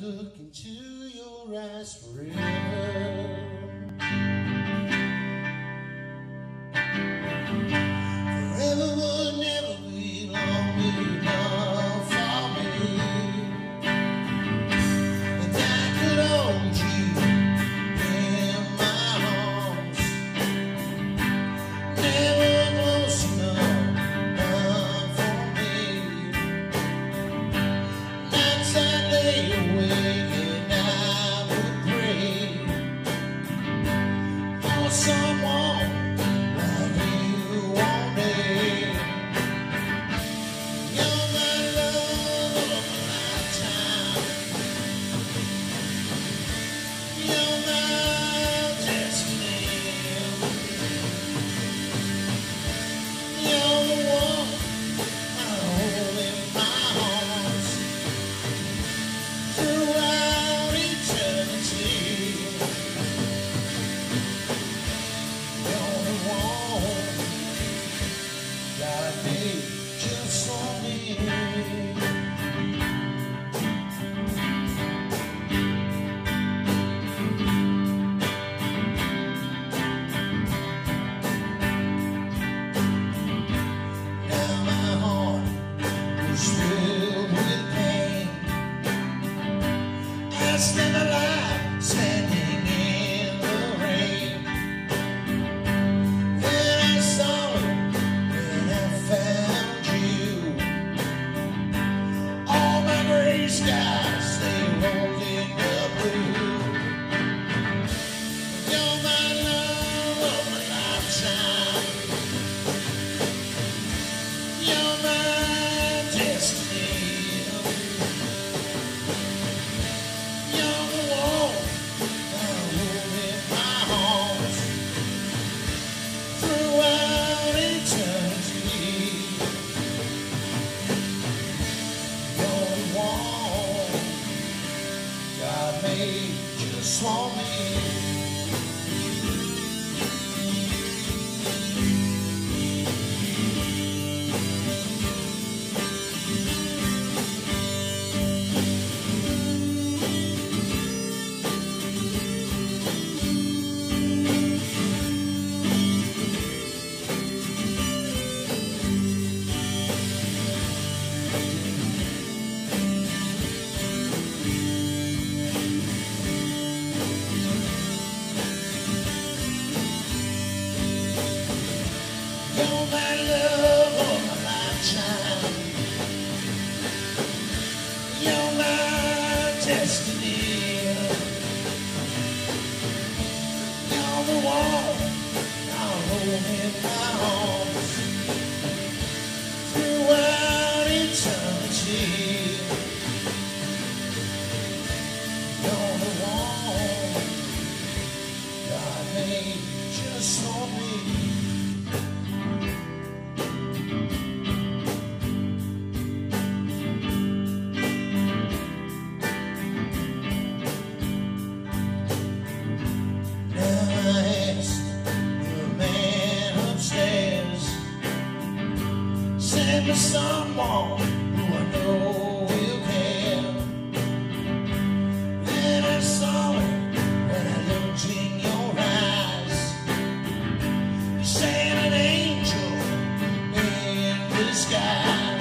look into your eyes forever. Someone. just an they just want me. my love all my lifetime. You're my destiny. You're the one I'm holding my to someone who I know will care. Then I saw it when I looked in your eyes. You said an angel in the sky.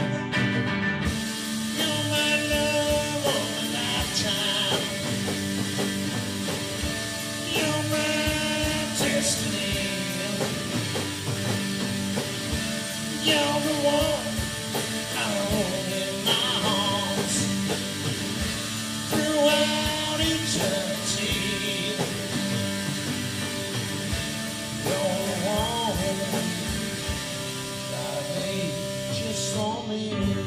You're my love of a lifetime. You're my destiny. You're the one Yeah.